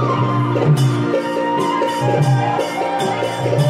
Thank you.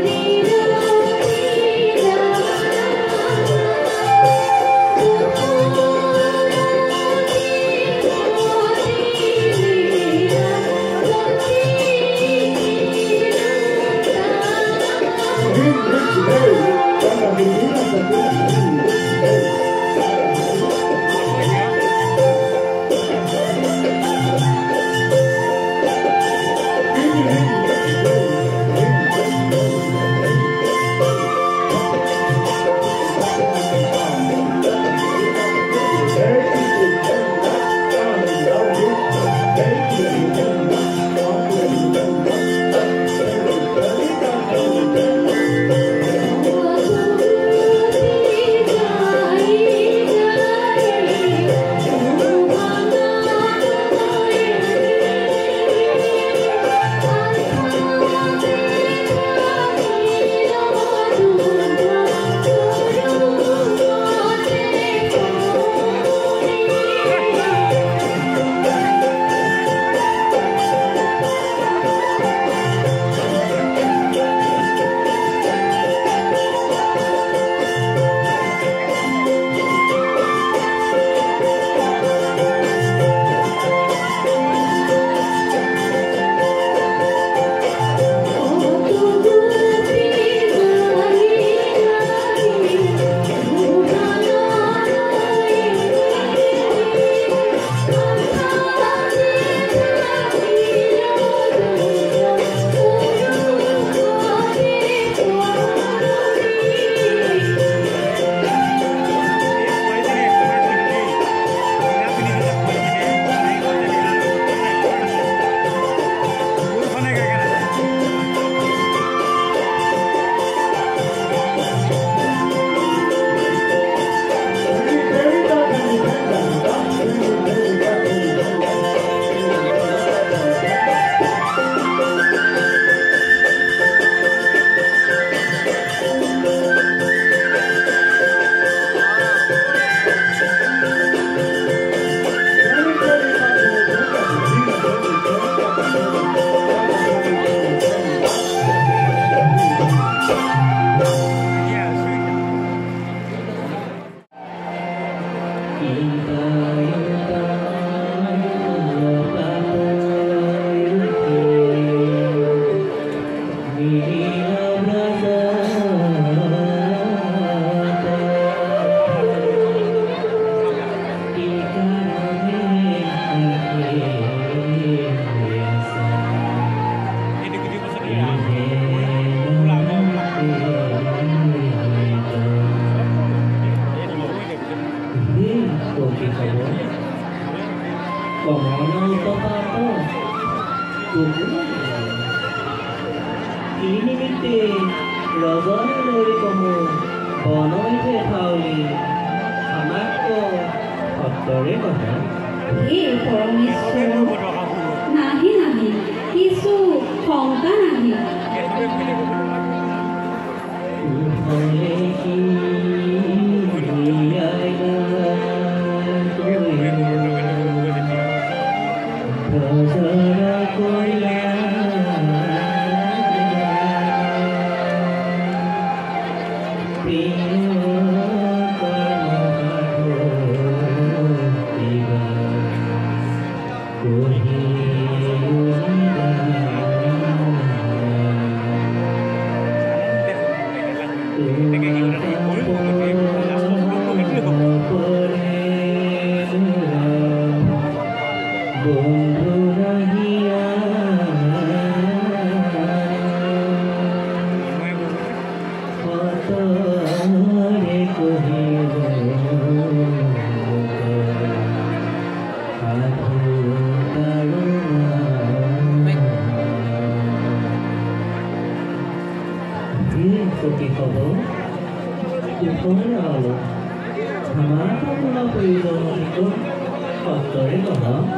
need holding Lord. 속이서도 육봉이라고 자마하구나 보이던 것 어떨거나